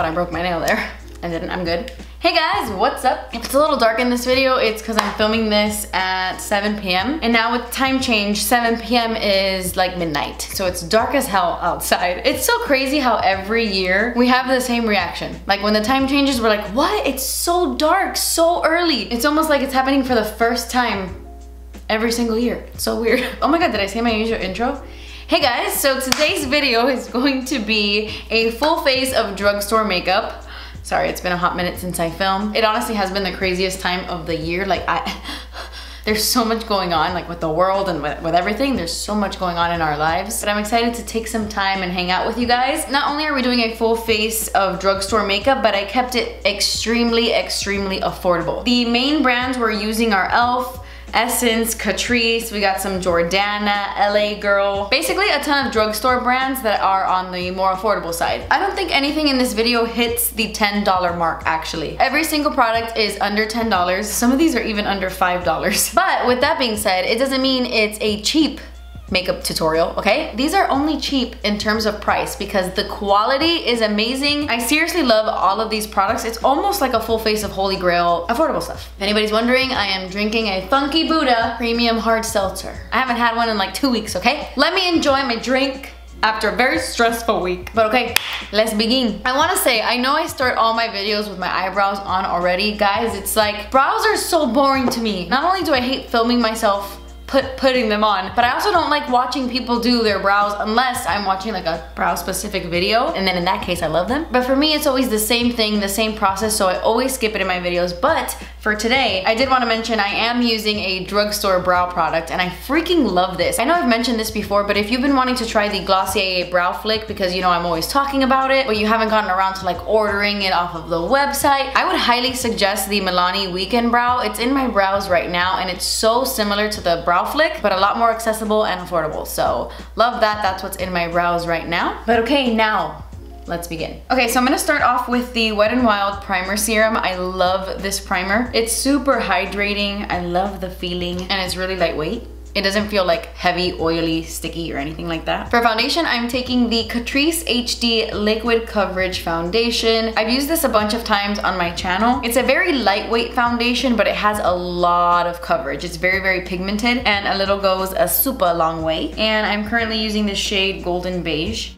Thought I broke my nail there. I didn't, I'm good. Hey guys, what's up? If it's a little dark in this video, it's because I'm filming this at 7 p.m. And now with time change, 7 p.m. is like midnight. So it's dark as hell outside. It's so crazy how every year we have the same reaction. Like when the time changes, we're like, what? It's so dark, so early. It's almost like it's happening for the first time every single year. So weird. Oh my God, did I say my usual intro? Hey guys, so today's video is going to be a full face of drugstore makeup. Sorry, it's been a hot minute since I filmed. It honestly has been the craziest time of the year. Like I, there's so much going on like with the world and with, with, everything. There's so much going on in our lives. But I'm excited to take some time and hang out with you guys. Not only are we doing a full face of drugstore makeup, but I kept it extremely, extremely affordable. The main brands we're using are e.l.f., Essence, Catrice, we got some Jordana, LA Girl. Basically a ton of drugstore brands that are on the more affordable side. I don't think anything in this video hits the $10 mark actually. Every single product is under $10. Some of these are even under $5. But with that being said, it doesn't mean it's a cheap makeup tutorial, okay? These are only cheap in terms of price because the quality is amazing. I seriously love all of these products. It's almost like a full face of Holy Grail affordable stuff. If anybody's wondering, I am drinking a Funky Buddha Premium Hard Seltzer. I haven't had one in like two weeks, okay? Let me enjoy my drink after a very stressful week. But okay, let's begin. I wanna say, I know I start all my videos with my eyebrows on already. Guys, it's like, brows are so boring to me. Not only do I hate filming myself put putting them on. But I also don't like watching people do their brows unless I'm watching like a brow specific video. And then in that case, I love them. But for me, it's always the same thing, the same process. So I always skip it in my videos. But for today, I did want to mention I am using a drugstore brow product and I freaking love this. I know I've mentioned this before, but if you've been wanting to try the Glossier Brow Flick because you know I'm always talking about it, but you haven't gotten around to like ordering it off of the website, I would highly suggest the Milani Weekend Brow. It's in my brows right now and it's so similar to the Brow Flick, but a lot more accessible and affordable. So love that, that's what's in my brows right now. But okay, now let's begin. Okay, so I'm gonna start off with the Wet n Wild Primer Serum. I love this primer. It's super hydrating. I love the feeling and it's really lightweight. It doesn't feel like heavy, oily, sticky, or anything like that. For foundation, I'm taking the Catrice HD Liquid Coverage Foundation. I've used this a bunch of times on my channel. It's a very lightweight foundation, but it has a lot of coverage. It's very, very pigmented, and a little goes a super long way. And I'm currently using the shade Golden Beige.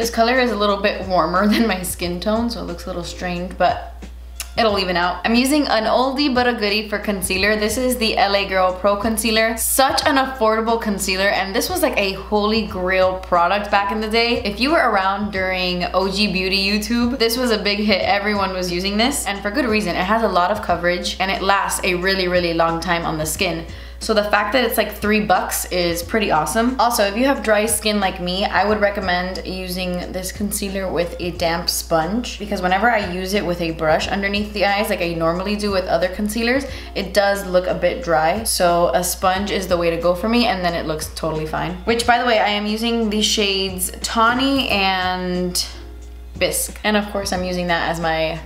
This color is a little bit warmer than my skin tone, so it looks a little strange, but it'll even out. I'm using an oldie but a goodie for concealer. This is the LA Girl Pro Concealer. Such an affordable concealer, and this was like a holy grail product back in the day. If you were around during OG Beauty YouTube, this was a big hit. Everyone was using this, and for good reason. It has a lot of coverage, and it lasts a really, really long time on the skin. So the fact that it's like three bucks is pretty awesome. Also, if you have dry skin like me, I would recommend using this concealer with a damp sponge because whenever I use it with a brush underneath the eyes, like I normally do with other concealers, it does look a bit dry. So a sponge is the way to go for me and then it looks totally fine. Which by the way, I am using the shades Tawny and Bisque. And of course I'm using that as my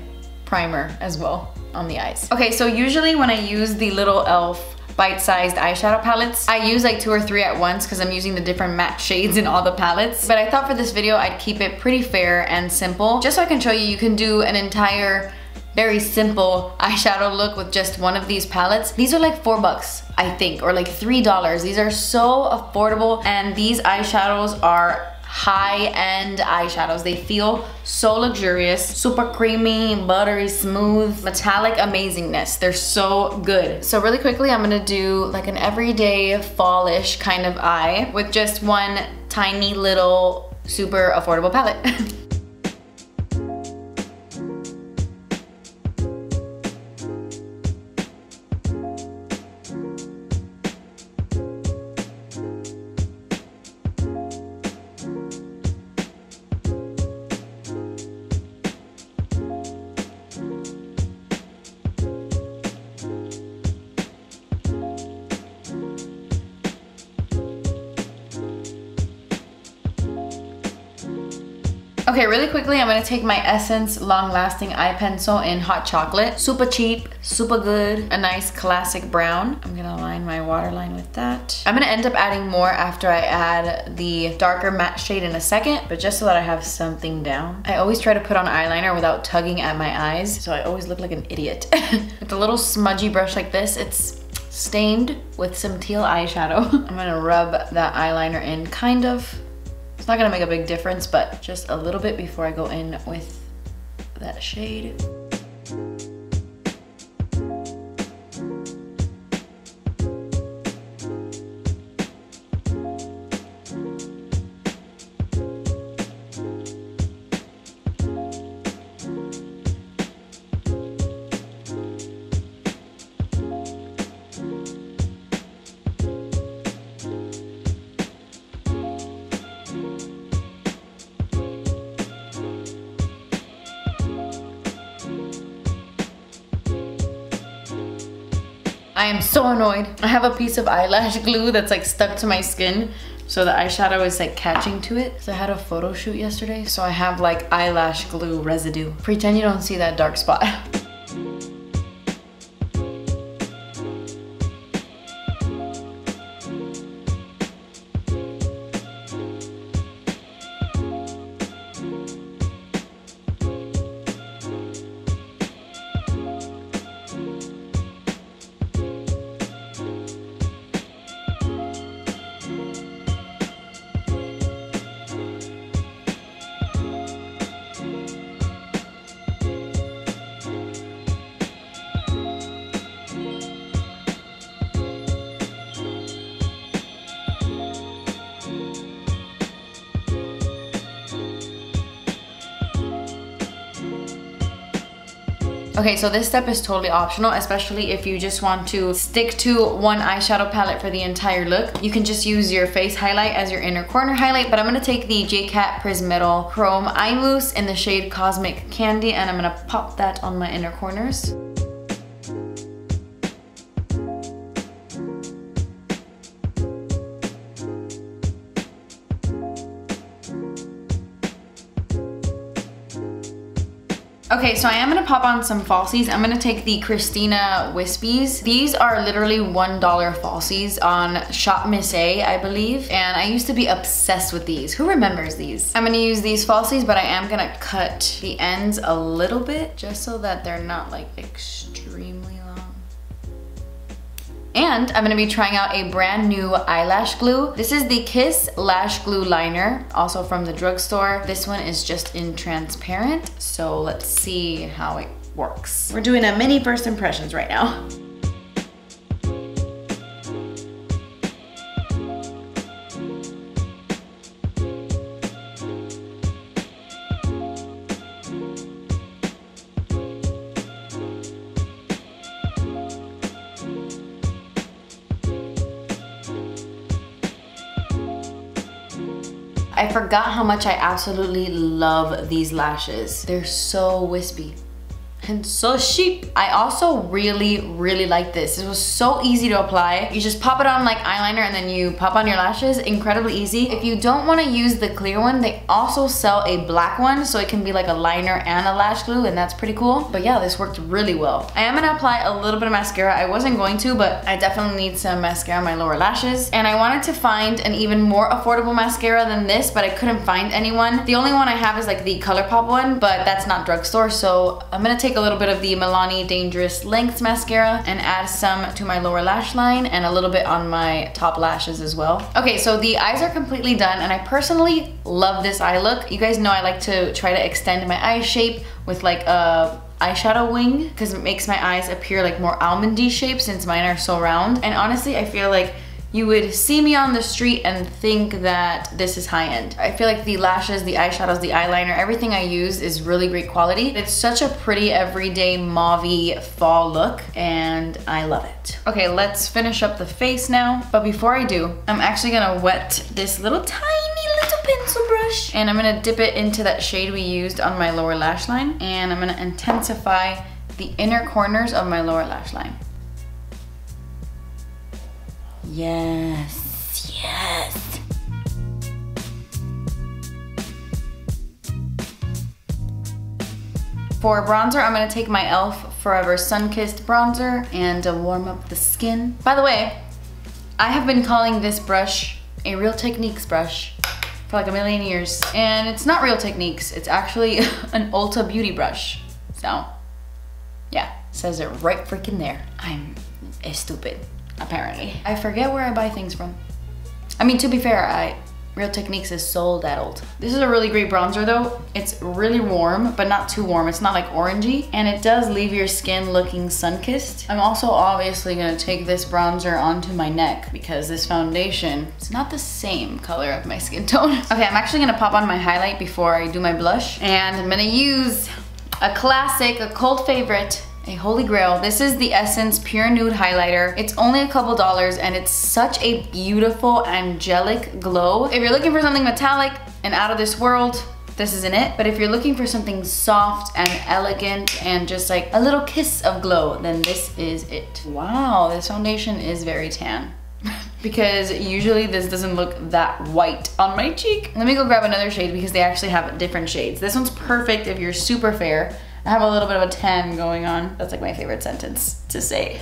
primer as well on the eyes. Okay, so usually when I use the little e.l.f bite-sized eyeshadow palettes. I use like two or three at once because I'm using the different matte shades in all the palettes. But I thought for this video I'd keep it pretty fair and simple just so I can show you you can do an entire very simple eyeshadow look with just one of these palettes. These are like four bucks, I think, or like $3. These are so affordable and these eyeshadows are high-end eyeshadows. They feel so luxurious, super creamy, buttery, smooth, metallic amazingness. They're so good. So really quickly, I'm gonna do like an everyday fallish kind of eye with just one tiny little super affordable palette. Okay, really quickly, I'm gonna take my Essence Long Lasting Eye Pencil in Hot Chocolate. Super cheap, super good, a nice classic brown. I'm gonna line my waterline with that. I'm gonna end up adding more after I add the darker matte shade in a second, but just so that I have something down. I always try to put on eyeliner without tugging at my eyes, so I always look like an idiot. with a little smudgy brush like this, it's stained with some teal eyeshadow. I'm gonna rub that eyeliner in kind of. It's not gonna make a big difference, but just a little bit before I go in with that shade. I am so annoyed. I have a piece of eyelash glue that's like stuck to my skin. So the eyeshadow is like catching to it. So I had a photo shoot yesterday. So I have like eyelash glue residue. Pretend you don't see that dark spot. Okay, so this step is totally optional, especially if you just want to stick to one eyeshadow palette for the entire look. You can just use your face highlight as your inner corner highlight, but I'm gonna take the JCat Prismetal Chrome Eye Mousse in the shade Cosmic Candy, and I'm gonna pop that on my inner corners. Okay, so I am gonna pop on some falsies. I'm gonna take the Christina Wispies. These are literally $1 falsies on Shop Miss A, I believe. And I used to be obsessed with these. Who remembers these? I'm gonna use these falsies, but I am gonna cut the ends a little bit just so that they're not like extremely and I'm gonna be trying out a brand new eyelash glue. This is the Kiss Lash Glue Liner, also from the drugstore. This one is just in transparent, so let's see how it works. We're doing a mini first impressions right now. I forgot how much I absolutely love these lashes. They're so wispy and so cheap. I also really, really like this. It was so easy to apply. You just pop it on like eyeliner and then you pop on your lashes. Incredibly easy. If you don't want to use the clear one, they also sell a black one so it can be like a liner and a lash glue and that's pretty cool. But yeah, this worked really well. I am gonna apply a little bit of mascara. I wasn't going to, but I definitely need some mascara on my lower lashes. And I wanted to find an even more affordable mascara than this, but I couldn't find anyone. The only one I have is like the ColourPop one, but that's not drugstore. So I'm gonna take take a little bit of the Milani Dangerous Lengths mascara and add some to my lower lash line and a little bit on my top lashes as well. Okay, so the eyes are completely done and I personally love this eye look. You guys know I like to try to extend my eye shape with like a eyeshadow wing because it makes my eyes appear like more almondy shape since mine are so round. And honestly, I feel like you would see me on the street and think that this is high end. I feel like the lashes, the eyeshadows, the eyeliner, everything I use is really great quality. It's such a pretty everyday mauve fall look and I love it. Okay, let's finish up the face now. But before I do, I'm actually gonna wet this little tiny little pencil brush and I'm gonna dip it into that shade we used on my lower lash line and I'm gonna intensify the inner corners of my lower lash line. Yes, yes. For bronzer, I'm gonna take my e.l.f. Forever Sun-Kissed Bronzer and uh, warm up the skin. By the way, I have been calling this brush a Real Techniques brush for like a million years. And it's not Real Techniques, it's actually an Ulta Beauty brush. So, yeah, says it right freaking there. I'm stupid, apparently. I forget where I buy things from. I mean, to be fair, I Real Techniques is sold at Ulta. This is a really great bronzer though. It's really warm, but not too warm. It's not like orangey, and it does leave your skin looking sun-kissed. I'm also obviously gonna take this bronzer onto my neck because this foundation is not the same color of my skin tone. okay, I'm actually gonna pop on my highlight before I do my blush, and I'm gonna use a classic, a cult favorite, a holy grail. This is the Essence Pure Nude Highlighter. It's only a couple dollars and it's such a beautiful angelic glow. If you're looking for something metallic and out of this world, this isn't it. But if you're looking for something soft and elegant and just like a little kiss of glow, then this is it. Wow, this foundation is very tan. because usually this doesn't look that white on my cheek. Let me go grab another shade because they actually have different shades. This one's perfect if you're super fair. I have a little bit of a 10 going on. That's like my favorite sentence to say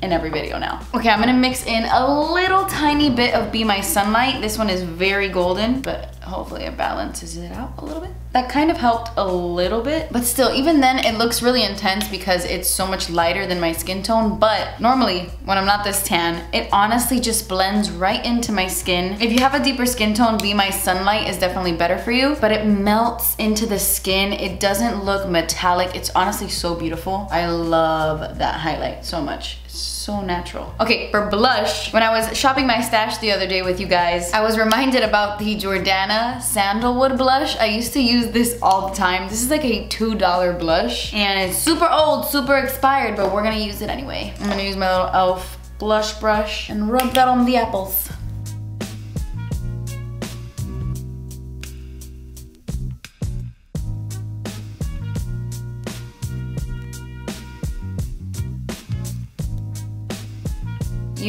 in every video now. Okay, I'm gonna mix in a little tiny bit of Be My Sunlight. This one is very golden, but hopefully it balances it out a little bit. That kind of helped a little bit, but still, even then it looks really intense because it's so much lighter than my skin tone, but normally when I'm not this tan, it honestly just blends right into my skin. If you have a deeper skin tone, Be My Sunlight is definitely better for you, but it melts into the skin. It doesn't look metallic. It's honestly so beautiful. I love that highlight so much so natural. Okay, for blush, when I was shopping my stash the other day with you guys, I was reminded about the Jordana Sandalwood blush. I used to use this all the time. This is like a $2 blush and it's super old, super expired, but we're gonna use it anyway. I'm gonna use my little e.l.f. blush brush and rub that on the apples.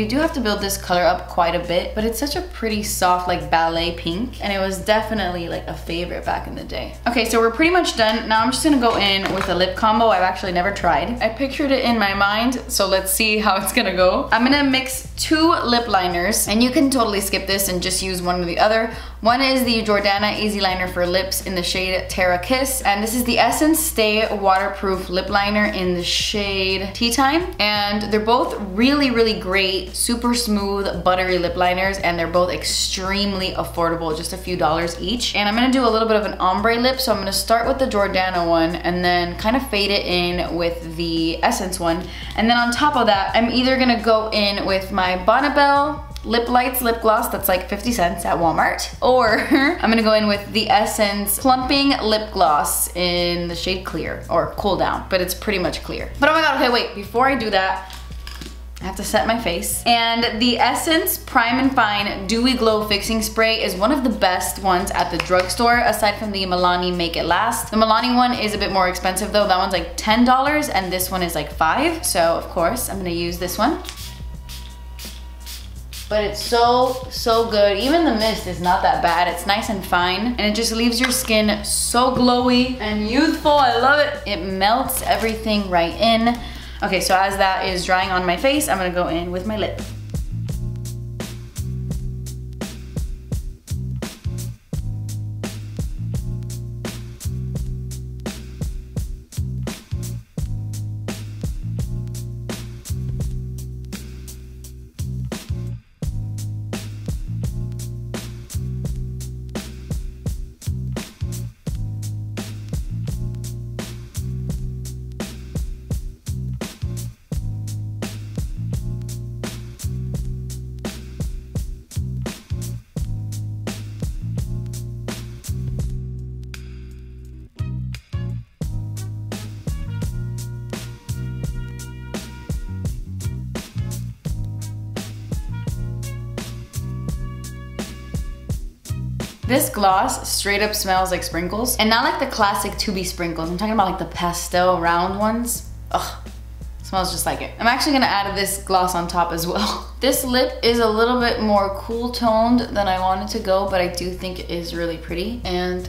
You do have to build this color up quite a bit, but it's such a pretty soft like ballet pink and it was definitely like a favorite back in the day. Okay, so we're pretty much done. Now I'm just gonna go in with a lip combo I've actually never tried. I pictured it in my mind, so let's see how it's gonna go. I'm gonna mix two lip liners and you can totally skip this and just use one or the other. One is the Jordana Easy Liner for Lips in the shade Terra Kiss and this is the Essence Stay Waterproof Lip Liner in the shade Tea Time and they're both really, really great super smooth, buttery lip liners, and they're both extremely affordable, just a few dollars each. And I'm gonna do a little bit of an ombre lip, so I'm gonna start with the Jordana one, and then kind of fade it in with the Essence one. And then on top of that, I'm either gonna go in with my Bonnabelle Lip Lights lip gloss that's like 50 cents at Walmart. Or I'm gonna go in with the Essence Plumping Lip Gloss in the shade Clear, or Cool Down, but it's pretty much clear. But oh my god, okay, wait, before I do that, I have to set my face. And the Essence Prime and Fine Dewy Glow Fixing Spray is one of the best ones at the drugstore, aside from the Milani Make It Last. The Milani one is a bit more expensive though. That one's like $10 and this one is like five. So of course, I'm gonna use this one. But it's so, so good. Even the mist is not that bad. It's nice and fine. And it just leaves your skin so glowy and youthful. I love it. It melts everything right in. Okay, so as that is drying on my face, I'm gonna go in with my lip. This gloss straight up smells like sprinkles. And not like the classic To Be sprinkles. I'm talking about like the pastel round ones. Ugh, smells just like it. I'm actually gonna add this gloss on top as well. This lip is a little bit more cool toned than I wanted to go, but I do think it is really pretty and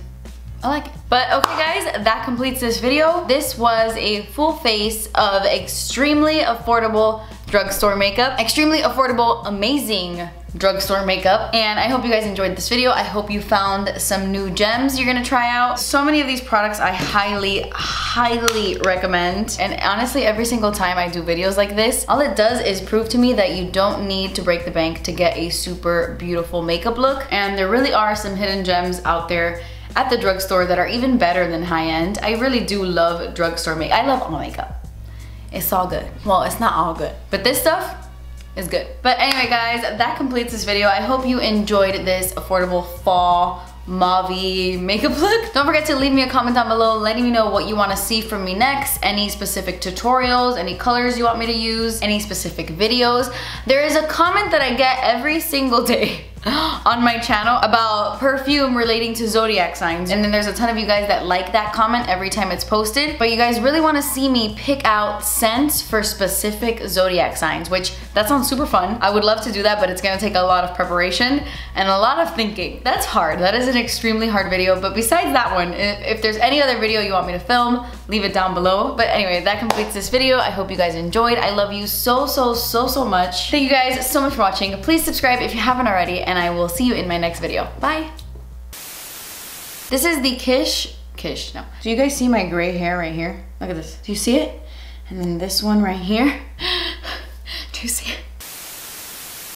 I like it. But okay guys, that completes this video. This was a full face of extremely affordable drugstore makeup. Extremely affordable, amazing drugstore makeup. And I hope you guys enjoyed this video. I hope you found some new gems you're gonna try out. So many of these products I highly, highly recommend. And honestly, every single time I do videos like this, all it does is prove to me that you don't need to break the bank to get a super beautiful makeup look. And there really are some hidden gems out there at the drugstore that are even better than high-end. I really do love drugstore makeup. I love all makeup. It's all good. Well, it's not all good, but this stuff, is good. But anyway guys, that completes this video. I hope you enjoyed this affordable fall mauve makeup look. Don't forget to leave me a comment down below letting me know what you want to see from me next, any specific tutorials, any colors you want me to use, any specific videos. There is a comment that I get every single day on my channel about perfume relating to zodiac signs. And then there's a ton of you guys that like that comment every time it's posted. But you guys really wanna see me pick out scents for specific zodiac signs, which that sounds super fun. I would love to do that, but it's gonna take a lot of preparation and a lot of thinking. That's hard. That is an extremely hard video. But besides that one, if there's any other video you want me to film, leave it down below. But anyway, that completes this video. I hope you guys enjoyed. I love you so, so, so, so much. Thank you guys so much for watching. Please subscribe if you haven't already and I will see you in my next video. Bye. This is the Kish, Kish, no. Do you guys see my gray hair right here? Look at this. Do you see it? And then this one right here. Do you see it?